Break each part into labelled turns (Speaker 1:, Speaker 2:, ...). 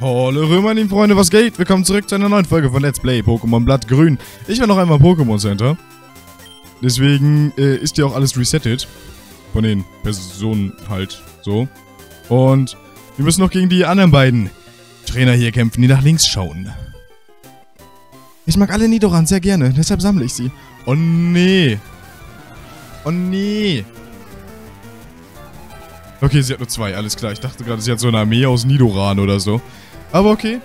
Speaker 1: Hallo Römer, liebe Freunde, was geht? Willkommen zurück zu einer neuen Folge von Let's Play Pokémon Blatt Grün. Ich war noch einmal Pokémon Center. Deswegen äh, ist hier auch alles resettet. Von den Personen halt so. Und wir müssen noch gegen die anderen beiden Trainer hier kämpfen, die nach links schauen. Ich mag alle Nidoran sehr gerne, deshalb sammle ich sie. Oh nee. Oh nee. Okay, sie hat nur zwei, alles klar. Ich dachte gerade, sie hat so eine Armee aus Nidoran oder so. Aber okay.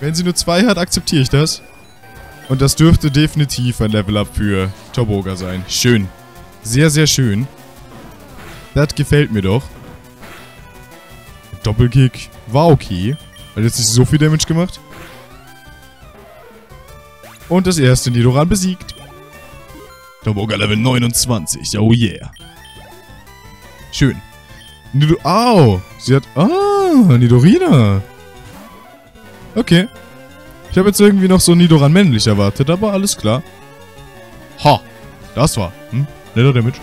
Speaker 1: Wenn sie nur zwei hat, akzeptiere ich das. Und das dürfte definitiv ein Level-Up für Toboga sein. Schön. Sehr, sehr schön. Das gefällt mir doch. Doppelkick war okay. Hat jetzt nicht so viel Damage gemacht. Und das erste Nidoran besiegt. Toboga Level 29. Oh yeah. Schön. Nido... Au! Sie hat... Ah, Nidorina. Okay. Ich habe jetzt irgendwie noch so Nidoran männlich erwartet, aber alles klar. Ha! Das war. Hm? Netter Damage.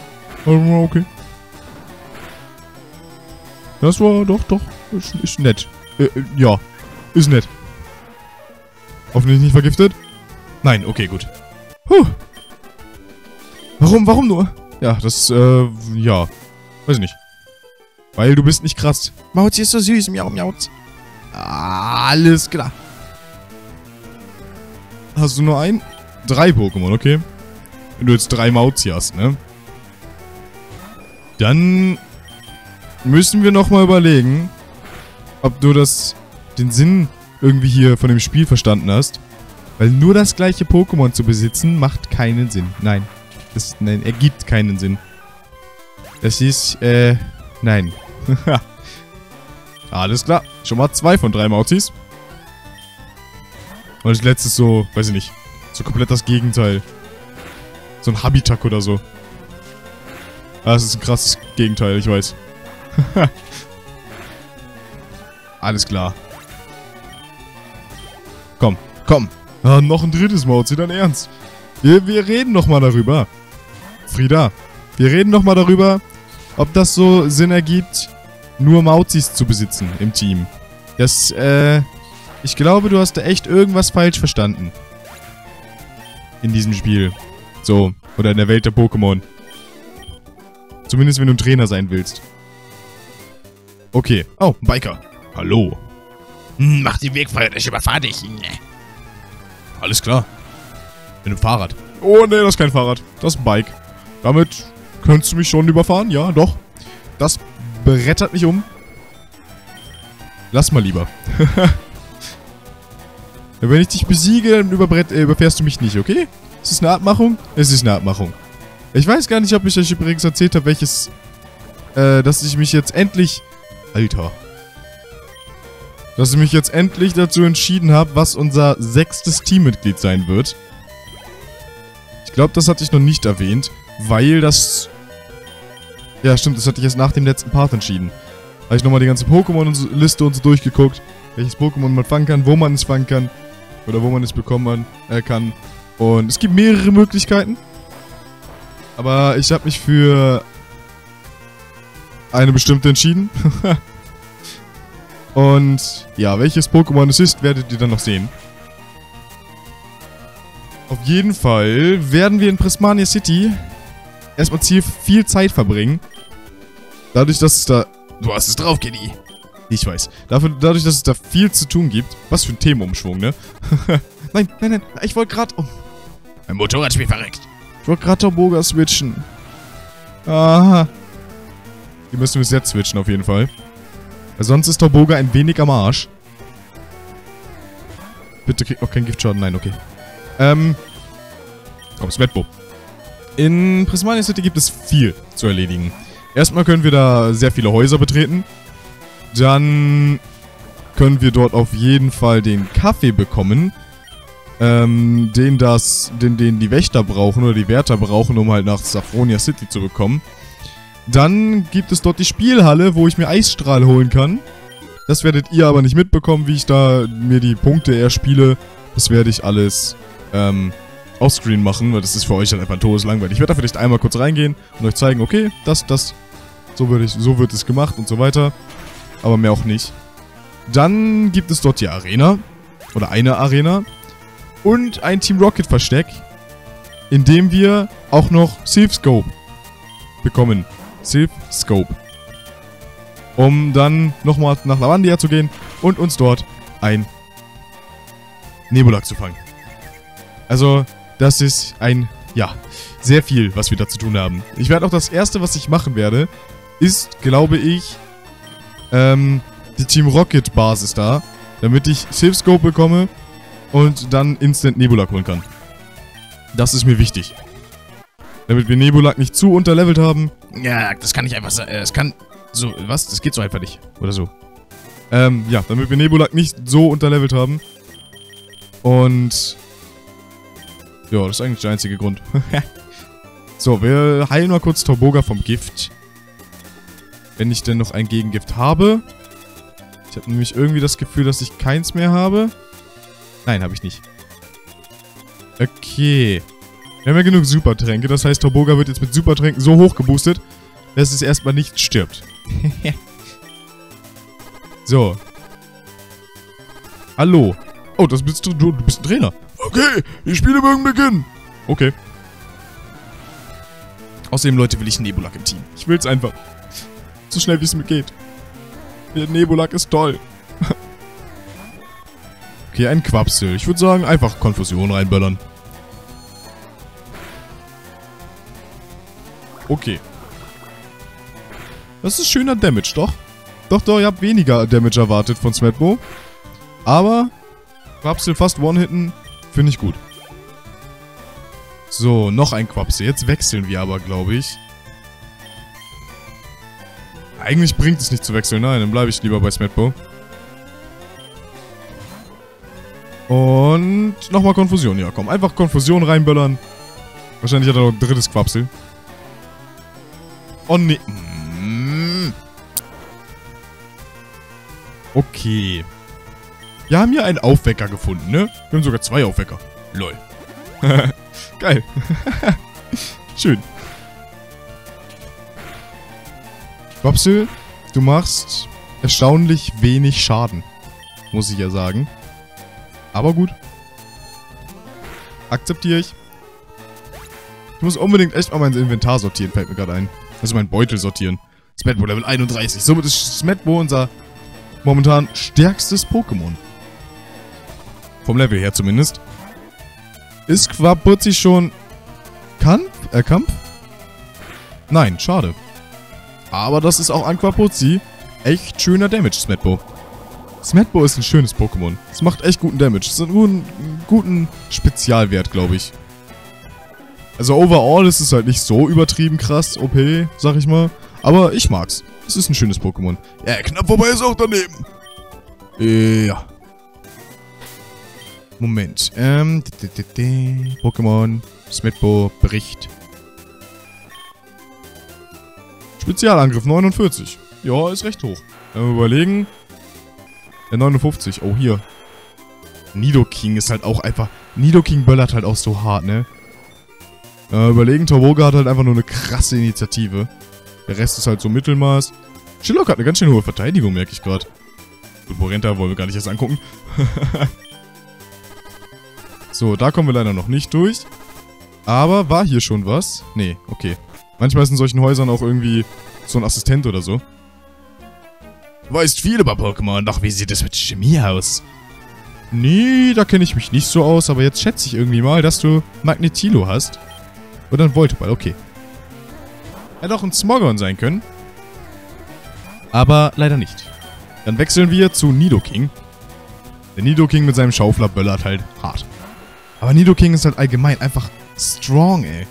Speaker 1: Okay. Das war doch, doch. Ist, ist nett. Äh, äh, ja. Ist nett. Hoffentlich nicht vergiftet. Nein, okay, gut. Puh. Warum, warum nur? Ja, das, äh, ja. Weiß ich nicht. Weil du bist nicht krass. Mauzi ist so süß, miau, miauz. Alles klar. Hast du nur ein? Drei Pokémon, okay. Wenn du jetzt drei Mauzi hast, ne? Dann müssen wir nochmal überlegen, ob du das, den Sinn irgendwie hier von dem Spiel verstanden hast. Weil nur das gleiche Pokémon zu besitzen, macht keinen Sinn. Nein. Das, nein, ergibt keinen Sinn. Das ist, äh, nein. Alles klar. Schon mal zwei von drei Mauzis. Und das letzte ist so, weiß ich nicht, so komplett das Gegenteil. So ein Habitak oder so. Ah, das ist ein krasses Gegenteil, ich weiß. Alles klar. Komm, komm. Ah, noch ein drittes Mauzi, dann ernst. Wir, wir reden nochmal darüber. Frieda, wir reden nochmal darüber, ob das so Sinn ergibt, nur Mauzis zu besitzen im Team. Das, äh, ich glaube, du hast da echt irgendwas falsch verstanden. In diesem Spiel. So, oder in der Welt der Pokémon. Zumindest, wenn du ein Trainer sein willst. Okay. Oh, ein Biker. Hallo.
Speaker 2: Hm, Mach den Weg frei, ich überfahre dich.
Speaker 1: Alles klar. Mit einem Fahrrad. Oh, nee, das ist kein Fahrrad. Das ist ein Bike. Damit könntest du mich schon überfahren. Ja, doch. Das brettert mich um. Lass mal lieber. Wenn ich dich besiege, dann äh, überfährst du mich nicht, okay? Ist es eine Abmachung? Es ist eine Abmachung. Ich weiß gar nicht, ob ich euch übrigens erzählt habe, welches... Äh, dass ich mich jetzt endlich... Alter. Dass ich mich jetzt endlich dazu entschieden habe, was unser sechstes Teammitglied sein wird. Ich glaube, das hatte ich noch nicht erwähnt, weil das... Ja, stimmt, das hatte ich erst nach dem letzten Part entschieden. Habe ich nochmal die ganze Pokémon-Liste und so durchgeguckt, welches Pokémon man fangen kann, wo man es fangen kann. Oder wo man es bekommen äh, kann. Und es gibt mehrere Möglichkeiten. Aber ich habe mich für eine bestimmte entschieden. Und ja, welches Pokémon es ist, werdet ihr dann noch sehen. Auf jeden Fall werden wir in Prismania City erstmal viel Zeit verbringen. Dadurch, dass es da... Du hast es drauf, Kenny. Ich weiß. Dafür, dadurch, dass es da viel zu tun gibt. Was für ein Themenumschwung, ne? nein, nein, nein. Ich wollte gerade... Oh.
Speaker 2: Mein Motorradspiel verreckt.
Speaker 1: Ich wollte gerade Toboga switchen. Aha. Die müssen wir jetzt switchen, auf jeden Fall. Weil sonst ist Toboga ein wenig am Arsch. Bitte krieg auch kein Giftschaden. Nein, okay. Ähm. Komm, Smetbo. In Prismania City gibt es viel zu erledigen. Erstmal können wir da sehr viele Häuser betreten. Dann können wir dort auf jeden Fall den Kaffee bekommen. Ähm, den das, den, den die Wächter brauchen oder die Wärter brauchen, um halt nach Saffronia City zu bekommen. Dann gibt es dort die Spielhalle, wo ich mir Eisstrahl holen kann. Das werdet ihr aber nicht mitbekommen, wie ich da mir die Punkte erspiele. Das werde ich alles ähm, offscreen machen, weil das ist für euch halt einfach todeslangweilig. Ich werde da vielleicht einmal kurz reingehen und euch zeigen, okay, das, das, so, würde ich, so wird es gemacht und so weiter. Aber mehr auch nicht. Dann gibt es dort die Arena. Oder eine Arena. Und ein Team Rocket Versteck. In dem wir auch noch Sylph Scope bekommen. Sylph Scope. Um dann nochmal nach Lavandia zu gehen und uns dort ein Nebulak zu fangen. Also, das ist ein, ja, sehr viel, was wir da zu tun haben. Ich werde auch das erste, was ich machen werde, ist, glaube ich, ähm, die Team Rocket Basis da, damit ich Scope bekomme und dann Instant Nebulak holen kann. Das ist mir wichtig. Damit wir Nebulak nicht zu unterlevelt haben.
Speaker 2: Ja, das kann ich einfach sagen. Das kann so, was? Das geht so einfach nicht.
Speaker 1: Oder so. Ähm, ja, damit wir Nebulak nicht so unterlevelt haben. Und... Ja, das ist eigentlich der einzige Grund. so, wir heilen mal kurz Torboga vom Gift. Wenn ich denn noch ein Gegengift habe. Ich habe nämlich irgendwie das Gefühl, dass ich keins mehr habe. Nein, habe ich nicht. Okay. Wir haben ja genug Supertränke. Das heißt, Torboga wird jetzt mit Supertränken so hoch geboostet, dass es erstmal nicht stirbt. so. Hallo. Oh, das bist du, du, du bist ein Trainer. Okay, ich spiele mögen beginnen. Okay. Außerdem, Leute, will ich Nebulak im Team. Ich will es einfach. So schnell, wie es mir geht. Der Nebulak ist toll. okay, ein Quapsel. Ich würde sagen, einfach Konfusion reinböllern. Okay. Das ist schöner Damage, doch. Doch, doch, ihr habt weniger Damage erwartet von Smetbo. Aber Quapsel fast One-Hitten finde ich gut. So, noch ein Quapsel. Jetzt wechseln wir aber, glaube ich. Eigentlich bringt es nicht zu wechseln. Nein, dann bleibe ich lieber bei Smetbo. Und nochmal Konfusion. Ja, komm. Einfach Konfusion reinböllern. Wahrscheinlich hat er noch ein drittes Quapsel. Oh, nee. Okay. Wir haben hier einen Aufwecker gefunden, ne? Wir haben sogar zwei Aufwecker. Lol. Geil. Schön. Bobsel, du machst erstaunlich wenig Schaden. Muss ich ja sagen. Aber gut. Akzeptiere ich. Ich muss unbedingt echt mal mein Inventar sortieren, fällt mir gerade ein. Also mein Beutel sortieren. Smetbo Level 31. Somit ist Smetbo unser momentan stärkstes Pokémon. Vom Level her zumindest. Ist Quapuzzi schon Kampf? Äh, Kampf? Nein, schade. Aber das ist auch an Quapuzzi echt schöner Damage, Smetbo. Smetbo ist ein schönes Pokémon. Es macht echt guten Damage. Es hat einen guten Spezialwert, glaube ich. Also overall ist es halt nicht so übertrieben krass OP, sag ich mal. Aber ich mag's. Es ist ein schönes Pokémon. Ja, knapp vorbei ist auch daneben. Ja. Moment. Ähm, Pokémon, Smetbo, Bericht. Spezialangriff 49. Ja, ist recht hoch. Wenn wir überlegen. Der 59. Oh, hier. Nidoking ist halt auch einfach... Nidoking böllert halt auch so hart, ne? Äh, überlegen, Torboga hat halt einfach nur eine krasse Initiative. Der Rest ist halt so Mittelmaß. Shillock hat eine ganz schön hohe Verteidigung, merke ich gerade. Gut, Morenta wollen wir gar nicht erst angucken. so, da kommen wir leider noch nicht durch. Aber war hier schon was? Nee, okay. Manchmal ist in solchen Häusern auch irgendwie so ein Assistent oder so.
Speaker 2: Weißt viel über Pokémon, doch wie sieht es mit Chemie aus?
Speaker 1: Nee, da kenne ich mich nicht so aus, aber jetzt schätze ich irgendwie mal, dass du Magnetilo hast. Oder ein Volteball, okay. Hätte auch ein Smogon sein können. Aber leider nicht. Dann wechseln wir zu Nidoking. Der Nidoking mit seinem Schaufler böllert halt hart. Aber Nidoking ist halt allgemein einfach strong, ey.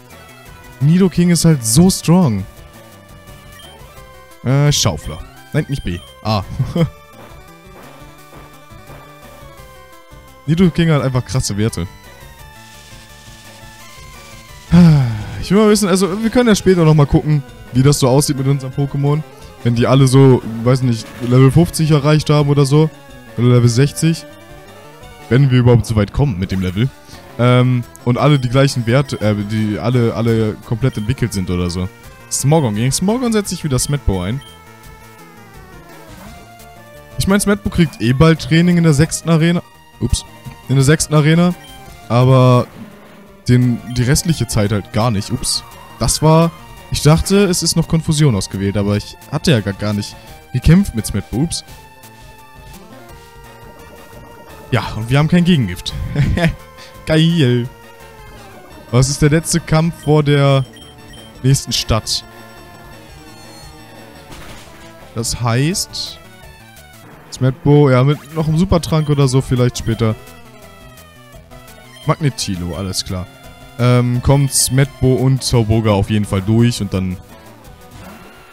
Speaker 1: Nidoking ist halt so strong. Äh, Schaufler. Nein, nicht B. A. Nidoking hat einfach krasse Werte. Ich will mal wissen, also wir können ja später nochmal gucken, wie das so aussieht mit unseren Pokémon. Wenn die alle so, weiß nicht, Level 50 erreicht haben oder so. Oder Level 60. Wenn wir überhaupt so weit kommen mit dem Level. Ähm, und alle die gleichen Werte, äh, die alle, alle komplett entwickelt sind oder so. Smogon. Gegen Smogon setze ich wieder Smetbo ein. Ich meine, Smetbo kriegt eh bald Training in der sechsten Arena. Ups. In der sechsten Arena. Aber den, die restliche Zeit halt gar nicht. Ups. Das war... Ich dachte, es ist noch Konfusion ausgewählt, aber ich hatte ja gar, gar nicht gekämpft mit Smetbo. Ups. Ja, und wir haben kein Gegengift. Geil. Was ist der letzte Kampf vor der nächsten Stadt? Das heißt... Smetbo, ja, mit noch einem Supertrank oder so vielleicht später. Magnetilo, alles klar. Ähm, kommt Smetbo und Zauboga auf jeden Fall durch und dann...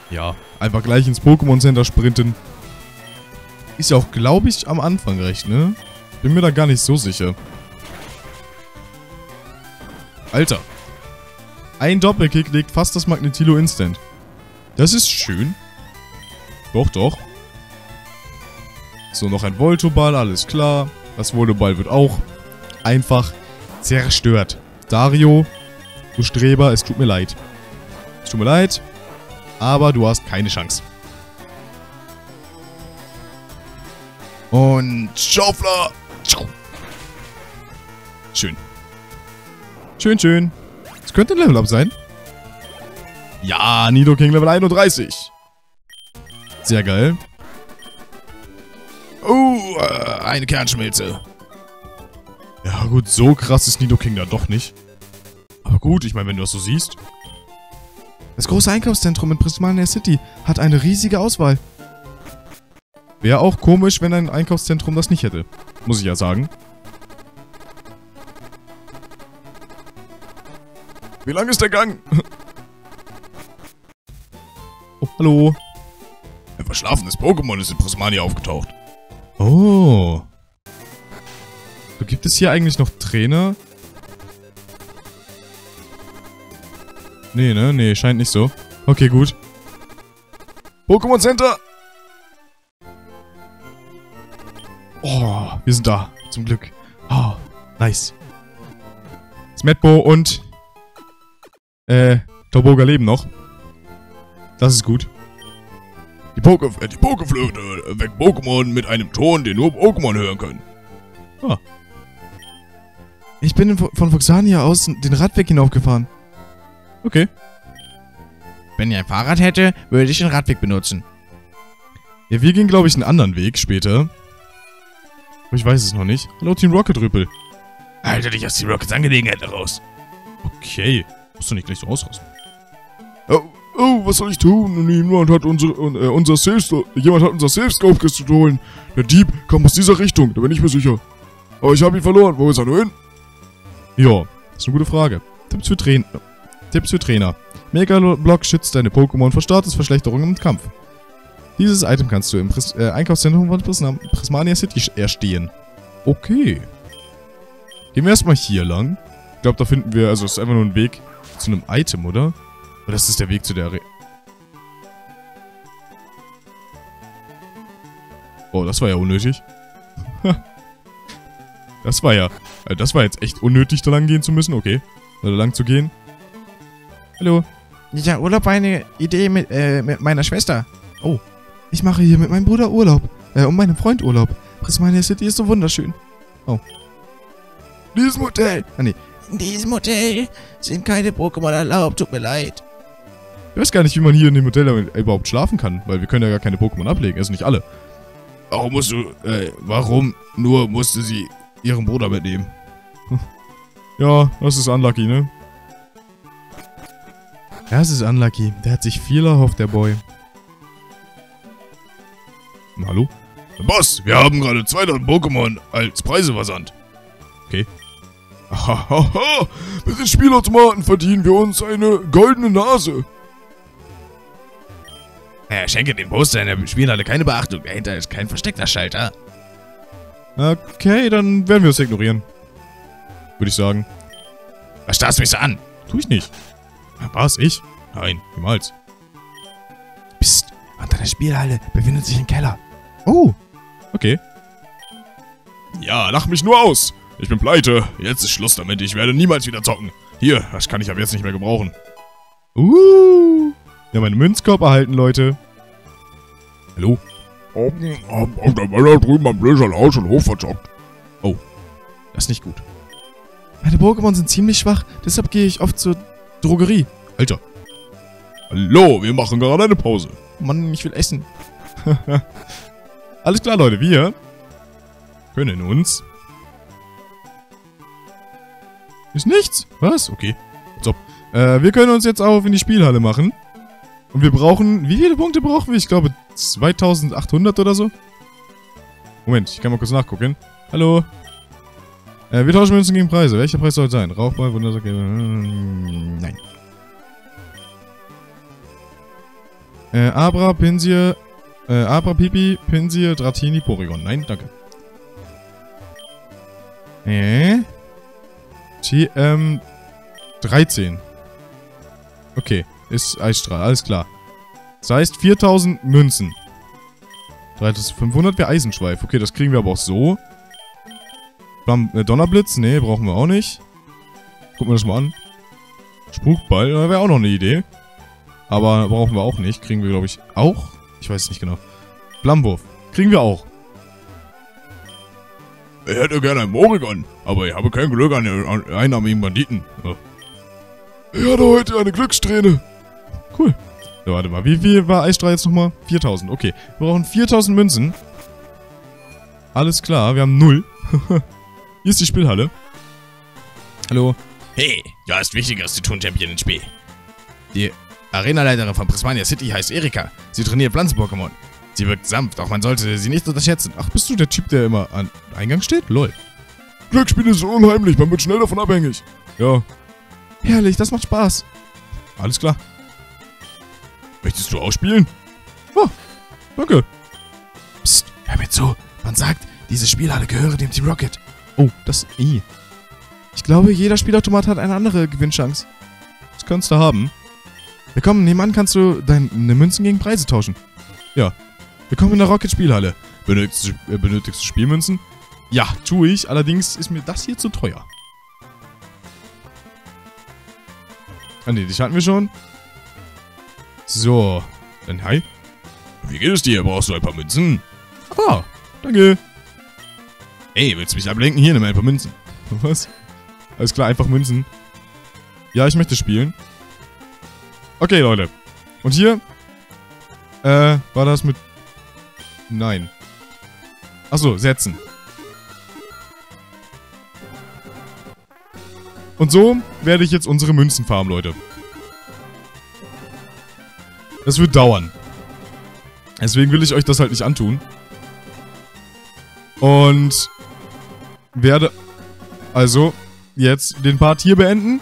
Speaker 1: Ja, einfach gleich ins Pokémon Center sprinten. Ist ja auch, glaube ich, am Anfang recht, ne? Bin mir da gar nicht so sicher. Alter. Ein Doppelkick legt fast das Magnetilo instant. Das ist schön. Doch, doch. So, noch ein Voltoball, alles klar. Das Voltoball wird auch einfach zerstört. Dario, du Streber, es tut mir leid. Es tut mir leid, aber du hast keine Chance. Und Schaufler. Schön. Schön, schön. Es könnte ein Level-Up sein. Ja, Nido King Level 31. Sehr geil.
Speaker 2: Oh, äh, eine Kernschmelze.
Speaker 1: Ja gut, so krass ist Nido King dann doch nicht. Aber gut, ich meine, wenn du das so siehst. Das große Einkaufszentrum in Prismania City hat eine riesige Auswahl. Wäre auch komisch, wenn ein Einkaufszentrum das nicht hätte. Muss ich ja sagen.
Speaker 2: Wie lang ist der Gang?
Speaker 1: oh, hallo.
Speaker 2: Ein verschlafenes Pokémon ist in Prismania aufgetaucht.
Speaker 1: Oh. So, gibt es hier eigentlich noch Trainer? Nee, ne? Nee, scheint nicht so. Okay, gut.
Speaker 2: Pokémon Center!
Speaker 1: Oh, wir sind da. Zum Glück. Oh, nice. Smetbo und... Äh, Toboga leben noch. Das ist gut.
Speaker 2: Die, Poke, äh, die Pokeflöte weckt Pokémon mit einem Ton, den nur Pokémon hören können.
Speaker 1: Ah. Ich bin von Voxania aus den Radweg hinaufgefahren. Okay.
Speaker 2: Wenn ich ein Fahrrad hätte, würde ich den Radweg benutzen.
Speaker 1: Ja, wir gehen, glaube ich, einen anderen Weg später. Aber ich weiß es noch nicht. Hallo, Team Rocket Rüpel.
Speaker 2: Halte dich aus Team Rockets Angelegenheit heraus.
Speaker 1: Okay. Musst du nicht gleich so ausrasten.
Speaker 2: Oh, oh, was soll ich tun? Niemand hat unsere, äh, unser Safe jemand hat unser Safe Scope gestohlen. Der Dieb kam aus dieser Richtung, da bin ich mir sicher. Aber ich habe ihn verloren. Wo ist er hin?
Speaker 1: Ja, das ist eine gute Frage. Tipps für Trainer. Tipps für Trainer. Megablock schützt deine Pokémon vor Statusverschlechterungen im Kampf. Dieses Item kannst du im Pris äh, Einkaufszentrum von Prism Prismania City erstehen. Okay. Gehen wir erstmal hier lang. Ich glaube, da finden wir, also es ist einfach nur ein Weg zu einem Item, oder? Oder das ist der Weg zu der... Re oh, das war ja unnötig. das war ja... Äh, das war jetzt echt unnötig, da lang gehen zu müssen. Okay. Oder lang zu gehen. Hallo.
Speaker 3: Ja, Urlaub war eine Idee mit, äh, mit meiner Schwester.
Speaker 1: Oh. Ich mache hier mit meinem Bruder Urlaub. Äh, und meinem Freund Urlaub. Prismania City ist so wunderschön. Oh.
Speaker 2: Dieses Hotel.
Speaker 1: Ah, nee.
Speaker 3: In diesem Hotel sind keine Pokémon erlaubt, tut mir leid.
Speaker 1: Ich weiß gar nicht, wie man hier in dem Hotel überhaupt schlafen kann, weil wir können ja gar keine Pokémon ablegen, also nicht alle.
Speaker 2: Warum musst du, äh, warum nur musste sie ihren Bruder mitnehmen?
Speaker 1: Ja, das ist unlucky, ne? Das ist unlucky. Der hat sich viel erhofft, der Boy. Hallo?
Speaker 2: Boss, wir haben gerade 200 Pokémon als Preise versandt.
Speaker 1: Okay.
Speaker 2: Hahaha, mit den Spielautomaten verdienen wir uns eine goldene Nase.
Speaker 3: Er schenke den Poster in der Spielhalle keine Beachtung. Dahinter ist kein versteckter Schalter.
Speaker 1: Okay, dann werden wir es ignorieren. Würde ich sagen.
Speaker 3: Was starrst du mich so an?
Speaker 1: Tu ich nicht. Was, ich? Nein, niemals.
Speaker 3: Psst, unter der Spielhalle befindet sich ein Keller.
Speaker 1: Oh, okay.
Speaker 2: Ja, lach mich nur aus. Ich bin pleite. Jetzt ist Schluss damit. Ich werde niemals wieder zocken. Hier, das kann ich ab jetzt nicht mehr gebrauchen.
Speaker 1: Uh. Ja, meine Münzkorb erhalten, Leute. Hallo?
Speaker 2: Dann war da drüben am Blizzard Haus und Hof verzockt.
Speaker 1: Das ist nicht gut. Meine Pokémon sind ziemlich schwach, deshalb gehe ich oft zur Drogerie.
Speaker 2: Alter. Hallo, wir machen gerade eine Pause.
Speaker 1: Mann, ich will essen. Alles klar, Leute, wir können uns... Ist nichts. Was? Okay. So. Äh, wir können uns jetzt auf in die Spielhalle machen. Und wir brauchen... Wie viele Punkte brauchen wir? Ich glaube 2800 oder so. Moment, ich kann mal kurz nachgucken. Hallo? Äh, wir tauschen Münzen gegen Preise. Welcher Preis soll es sein? Rauchball, Wundersack... Hm, Nein. Äh, Abra, Pinsir, äh, Abra, Pipi, Pinsir, Dratini, Porygon. Nein, danke. Äh? TM 13. Okay, ist Eisstrahl, alles klar. Das heißt 4000 Münzen. 3500 wäre Eisenschweif. Okay, das kriegen wir aber auch so. Flam äh, Donnerblitz? Nee, brauchen wir auch nicht. Gucken wir das mal an. Spukball, äh, wäre auch noch eine Idee. Aber brauchen wir auch nicht. Kriegen wir, glaube ich, auch. Ich weiß es nicht genau. Flammenwurf. Kriegen wir auch.
Speaker 2: Ich hätte gerne einen Morrigan, aber ich habe kein Glück an den einarmigen Banditen. Ja. Ich hatte heute eine Glückssträhne.
Speaker 1: Cool. So, warte mal. Wie viel war Eisstrahl jetzt nochmal? 4000. Okay. Wir brauchen 4000 Münzen. Alles klar. Wir haben null. Hier ist die Spielhalle. Hallo.
Speaker 3: Hey, du hast Wichtigeres zu tun, Champion in Spee. Die Arenaleiterin von Prismania City heißt Erika. Sie trainiert Pflanzen-Pokémon. Sie wirkt sanft, doch man sollte sie nicht unterschätzen.
Speaker 1: Ach, bist du der Typ, der immer an Eingang steht? Lol.
Speaker 2: Glücksspiele sind unheimlich, man wird schnell davon abhängig.
Speaker 1: Ja. Herrlich, das macht Spaß. Alles klar.
Speaker 2: Möchtest du auch spielen?
Speaker 1: Danke.
Speaker 3: Psst, hör mir zu. Man sagt, diese Spielhalle gehöre dem Team Rocket.
Speaker 1: Oh, das I. Ich glaube, jeder Spielautomat hat eine andere Gewinnchance. Das kannst du haben. Willkommen, nebenan kannst du deine Münzen gegen Preise tauschen. Ja. Willkommen in der Rocket Spielhalle. Benötigst du, äh, benötigst du Spielmünzen? Ja, tue ich. Allerdings ist mir das hier zu teuer. Ah ne, die hatten wir schon. So. Dann hi.
Speaker 2: Wie geht es dir? Brauchst du ein paar Münzen?
Speaker 1: Ah, danke.
Speaker 3: Hey, willst du mich ablenken? Hier, nimm ein paar Münzen.
Speaker 1: Was? Alles klar, einfach Münzen. Ja, ich möchte spielen. Okay, Leute. Und hier? Äh, war das mit... Nein. Achso, setzen. Und so werde ich jetzt unsere Münzen farmen, Leute. Das wird dauern. Deswegen will ich euch das halt nicht antun. Und werde also jetzt den Part hier beenden.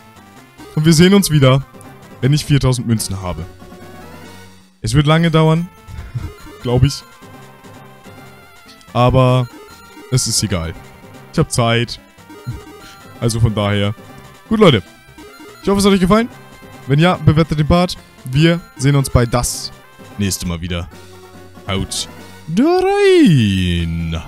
Speaker 1: Und wir sehen uns wieder, wenn ich 4000 Münzen habe. Es wird lange dauern, glaube ich. Aber es ist egal. Ich habe Zeit. Also von daher. Gut, Leute. Ich hoffe, es hat euch gefallen. Wenn ja, bewertet den Part. Wir sehen uns bei das nächste Mal wieder. Haut rein.